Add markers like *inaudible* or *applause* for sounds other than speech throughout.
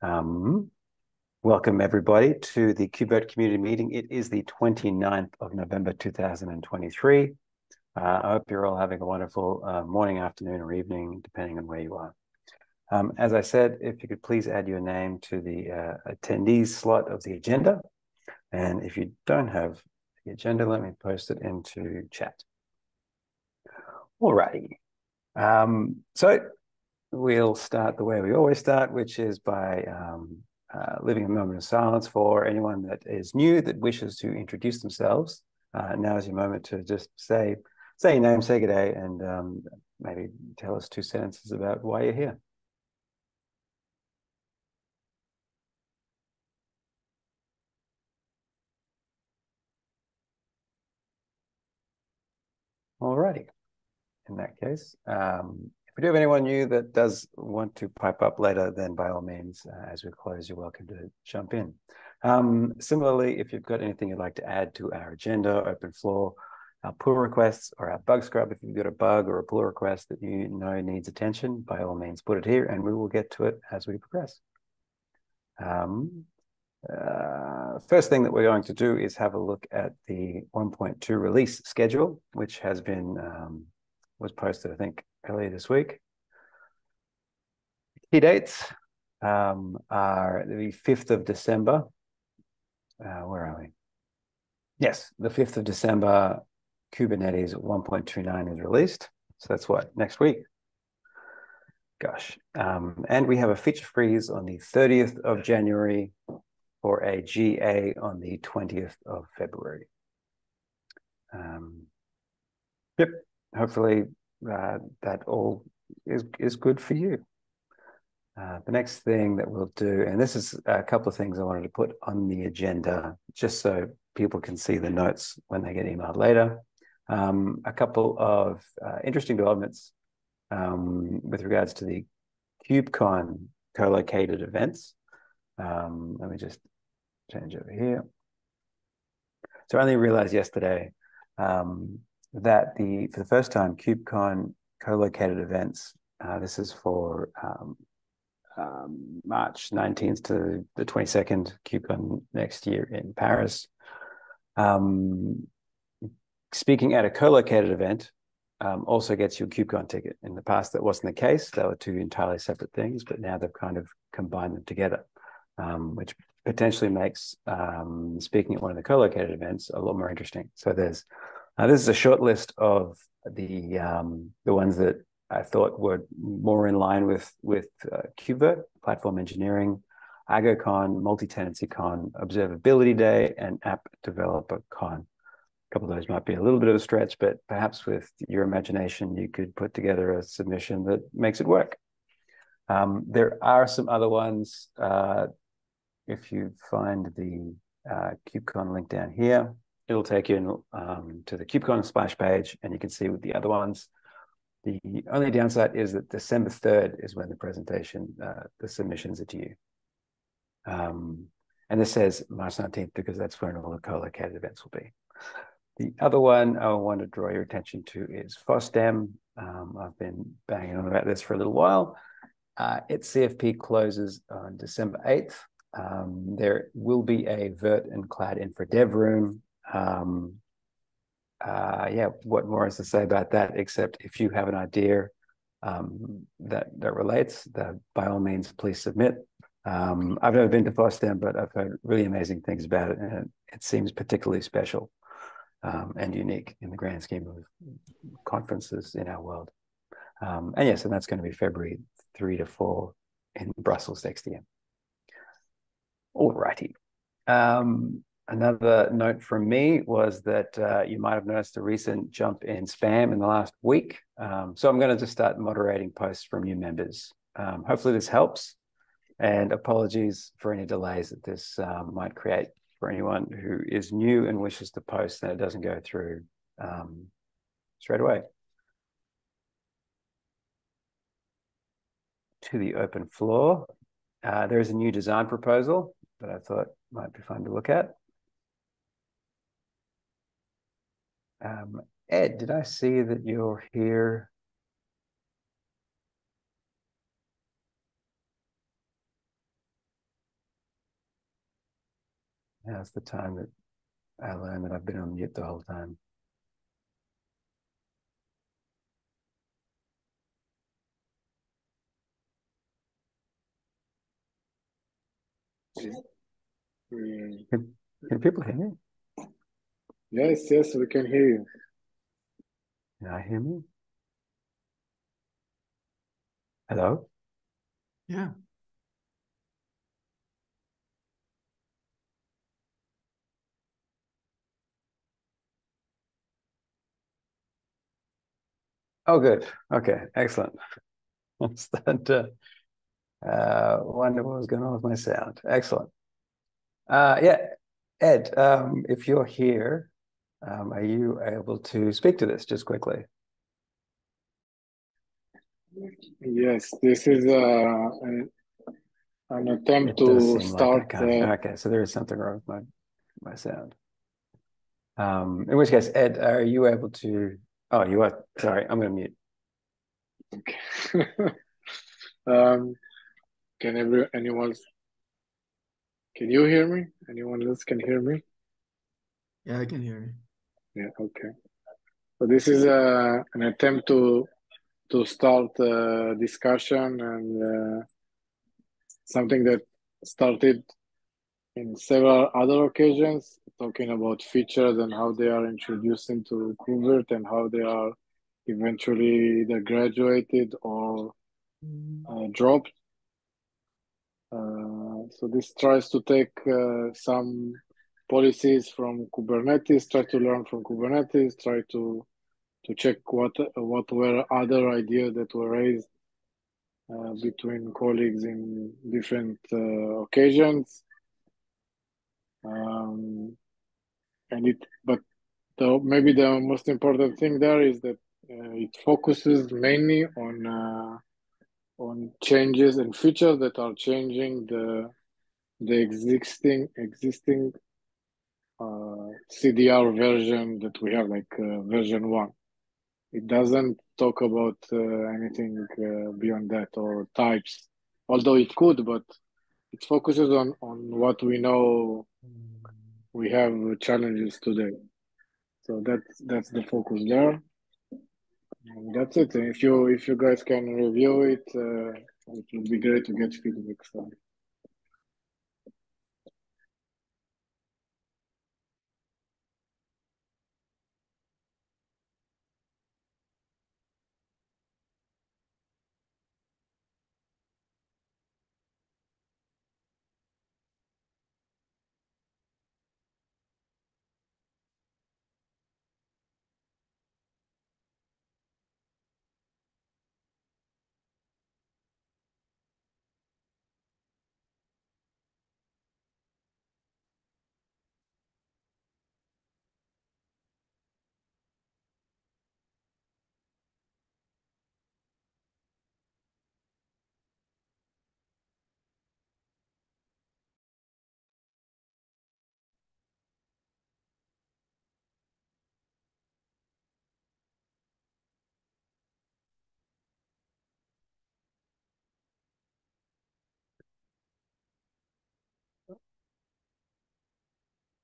Um, welcome everybody to the KubeVirt community meeting. It is the 29th of November 2023. Uh, I hope you're all having a wonderful uh, morning, afternoon, or evening, depending on where you are. Um, as I said, if you could please add your name to the uh, attendees slot of the agenda. And if you don't have the agenda, let me post it into chat. Alrighty. Um, so we'll start the way we always start, which is by um, uh, leaving a moment of silence for anyone that is new that wishes to introduce themselves. Uh, now is your moment to just say say your name, say good day, and um, maybe tell us two sentences about why you're here. Alrighty. In that case, um, we do have anyone new that does want to pipe up later, then by all means, uh, as we close, you're welcome to jump in. Um, similarly, if you've got anything you'd like to add to our agenda, open floor, our pull requests, or our bug scrub, if you've got a bug or a pull request that you know needs attention, by all means, put it here and we will get to it as we progress. Um, uh, first thing that we're going to do is have a look at the 1.2 release schedule, which has been um, was posted, I think, earlier this week. Key dates um, are the 5th of December. Uh, where are we? Yes, the 5th of December, Kubernetes 1.29 is released. So that's what, next week? Gosh. Um, and we have a feature freeze on the 30th of January for a GA on the 20th of February. Um, yep, hopefully uh, that all is is good for you. Uh, the next thing that we'll do, and this is a couple of things I wanted to put on the agenda, just so people can see the notes when they get emailed later. Um, a couple of uh, interesting developments um, with regards to the KubeCon co-located events. Um, let me just change over here. So I only realized yesterday um, that the for the first time KubeCon co-located events. Uh, this is for um, um, March 19th to the 22nd, KubeCon next year in Paris. Um, speaking at a co-located event um, also gets you a KubeCon ticket. In the past, that wasn't the case. They were two entirely separate things, but now they've kind of combined them together, um, which potentially makes um, speaking at one of the co-located events a lot more interesting. So there's this is a short list of the um, the ones that I thought were more in line with with uh, platform engineering, ArgoCon, multi-tenancy con, observability day, and app developer con. A couple of those might be a little bit of a stretch, but perhaps with your imagination, you could put together a submission that makes it work. Um, there are some other ones. Uh, if you find the uh, KubeCon link down here, it'll take you um, to the KubeCon splash page and you can see with the other ones. The only downside is that December 3rd is when the presentation, uh, the submissions are due. Um, and this says March 19th because that's when all the co-located events will be. The other one I want to draw your attention to is FOSDEM. Um, I've been banging on about this for a little while. Uh, its CFP closes on December 8th. Um, there will be a Virt and Cloud Infra Dev Room um, uh, yeah, what more is to say about that? Except if you have an idea um, that that relates, that by all means, please submit. Um, I've never been to FOSDEM, but I've heard really amazing things about it, and it seems particularly special um, and unique in the grand scheme of conferences in our world. Um, and yes, and that's going to be February three to four in Brussels next year. All righty. Um, Another note from me was that uh, you might have noticed a recent jump in spam in the last week. Um, so I'm going to just start moderating posts from new members. Um, hopefully this helps. And apologies for any delays that this um, might create for anyone who is new and wishes to post and it doesn't go through um, straight away. To the open floor. Uh, there is a new design proposal that I thought might be fun to look at. Um, Ed, did I see that you're here? Now's the time that I learned that I've been on mute the whole time. Can, can people hear me? Yes, yes, we can hear you. Can I hear me? Hello? Yeah. Oh, good. Okay, excellent. *laughs* What's that? Uh, uh, wonder what was going on with my sound. Excellent. Uh, yeah, Ed, um, if you're here, um, are you able to speak to this just quickly? Yes, this is uh, an, an attempt to start. like I can't. uh, Okay, so there is something wrong with my my sound. Um, in which case, Ed, are you able to? Oh, you are. Sorry, I'm going to mute. Okay. *laughs* um, can every anyone? Can you hear me? Anyone else can hear me? Yeah, I can hear you. Yeah. Okay. So this is uh, an attempt to to start a discussion and uh, something that started in several other occasions, talking about features and how they are introduced into KubeVirt and how they are eventually either graduated or uh, dropped. Uh, so this tries to take uh, some policies from Kubernetes, try to learn from Kubernetes, try to to check what what were other ideas that were raised uh, between colleagues in different uh, occasions. Um, and it, but the, maybe the most important thing there is that uh, it focuses mainly on uh, on changes and features that are changing the the existing existing uh, CDR version that we have, like uh, version one. It doesn't talk about uh, anything uh, beyond that or types, although it could, but it focuses on on what we know we have challenges today. So that's that's the focus there. And that's it. If you if you guys can review it, uh, it would be great to get feedback. So.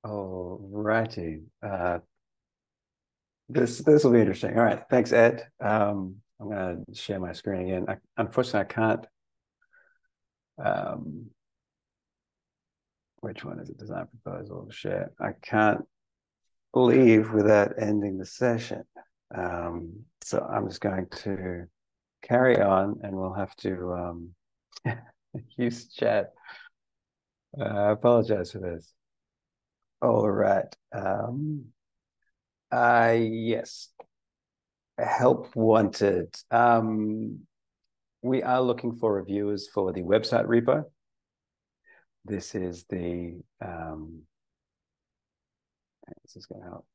Oh, righty. Uh, this this will be interesting. All right, thanks, Ed. Um, I'm going to share my screen again. I, unfortunately, I can't. Um, which one is it? Design proposal share. I can't leave without ending the session. Um, so I'm just going to carry on, and we'll have to um, *laughs* use chat. Uh, I apologize for this. All right. Um, uh, yes. Help wanted. Um, we are looking for reviewers for the website repo. This is the, um, this is going to help.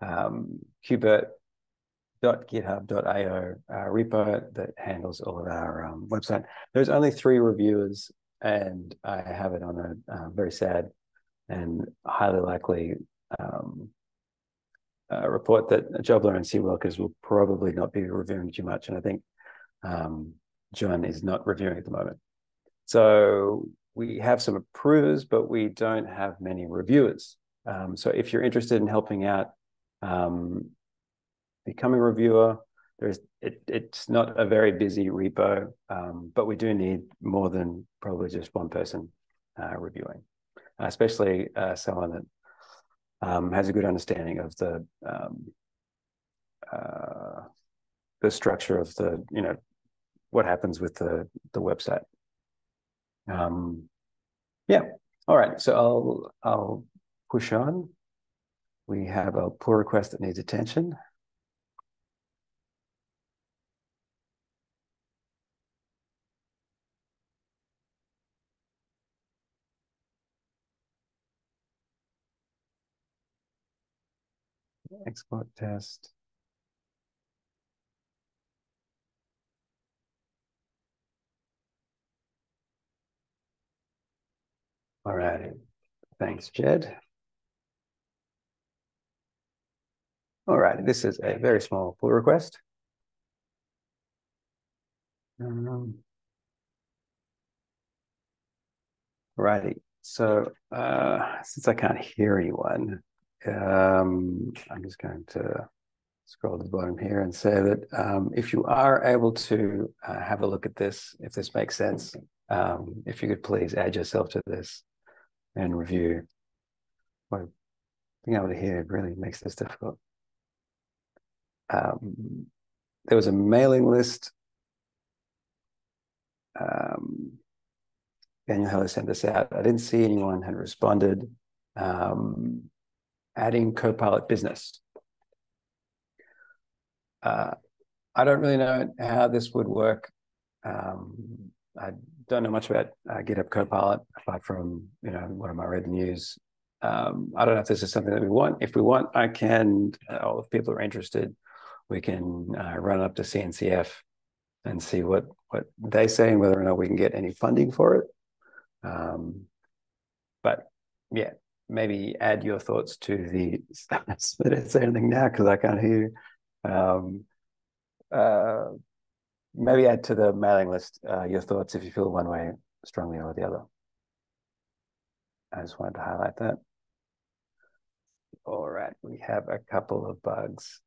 Um, kubevirt.github.io uh, repo that handles all of our um, website. There's only three reviewers, and I have it on a uh, very sad and highly likely um, report that Jobler and Seawalkers will probably not be reviewing too much. And I think um, John is not reviewing at the moment. So we have some approvers, but we don't have many reviewers. Um, so if you're interested in helping out, um, becoming a reviewer, there's it, it's not a very busy repo, um, but we do need more than probably just one person uh, reviewing, especially uh, someone that um, has a good understanding of the um, uh, the structure of the you know what happens with the the website. Um, yeah. All right. So I'll I'll push on. We have a pull request that needs attention. Export test. All right. Thanks, Jed. All right. This is a very small pull request. Um, righty. So uh, since I can't hear anyone, um, I'm just going to scroll to the bottom here and say that um, if you are able to uh, have a look at this, if this makes sense, um, if you could please add yourself to this and review. Well, being able to hear really makes this difficult. Um, there was a mailing list. Um, Daniel Hiller sent this out. I didn't see anyone had responded. Um, adding Copilot Business. Uh, I don't really know how this would work. Um, I don't know much about uh, GitHub Copilot apart from you know what am I read the news. Um, I don't know if this is something that we want. If we want, I can. Uh, if people are interested, we can uh, run up to CNCF and see what what they say and whether or not we can get any funding for it. Um, but yeah, maybe add your thoughts to the. Didn't say anything now because I can't hear. Um, uh, maybe add to the mailing list uh, your thoughts if you feel one way strongly or the other. I just wanted to highlight that. All right, we have a couple of bugs.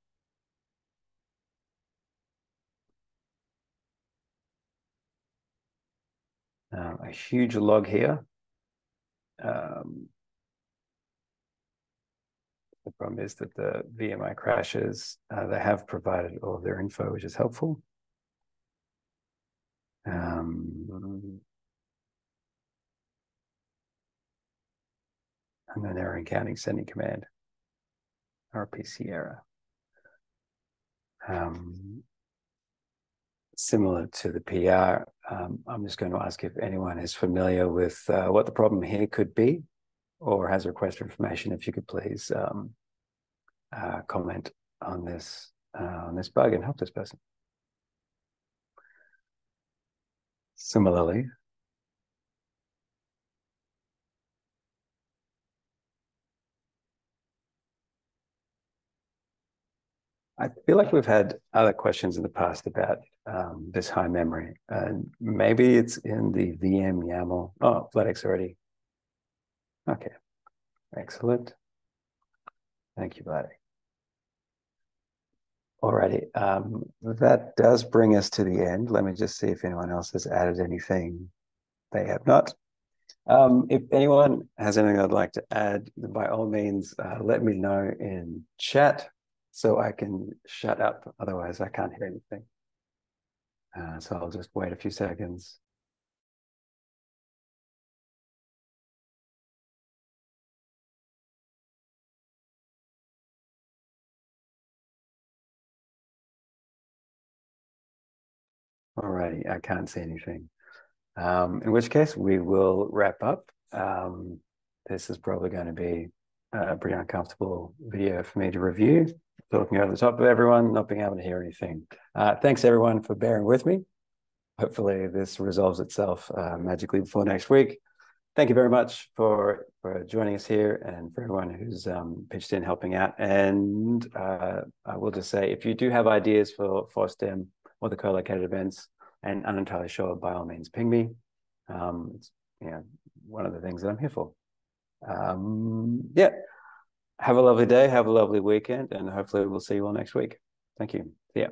Um, a huge log here. Um, problem is that the VMI crashes. Uh, they have provided all of their info, which is helpful. Um, and then error encoding sending command, RPC error. Um, similar to the PR, um, I'm just going to ask if anyone is familiar with uh, what the problem here could be or has request for information. If you could please um, uh, comment on this uh, on this bug and help this person. Similarly, I feel like we've had other questions in the past about um, this high memory. And maybe it's in the VM YAML. Oh, Vladik's already. Okay, excellent. Thank you, Vladek. Alrighty, um, that does bring us to the end. Let me just see if anyone else has added anything they have not. Um, if anyone has anything I'd like to add, by all means, uh, let me know in chat so I can shut up. Otherwise, I can't hear anything. Uh, so I'll just wait a few seconds. Alrighty, I can't see anything. Um, in which case, we will wrap up. Um, this is probably going to be a pretty uncomfortable video for me to review, talking over the top of everyone, not being able to hear anything. Uh, thanks everyone for bearing with me. Hopefully this resolves itself uh, magically before next week. Thank you very much for, for joining us here and for everyone who's um, pitched in helping out. And uh, I will just say, if you do have ideas for FOSDEM or the co-located events and unentirely sure, by all means, ping me. Um, it's you know, one of the things that I'm here for. Um, yeah. Have a lovely day. Have a lovely weekend, and hopefully we'll see you all next week. Thank you. See ya.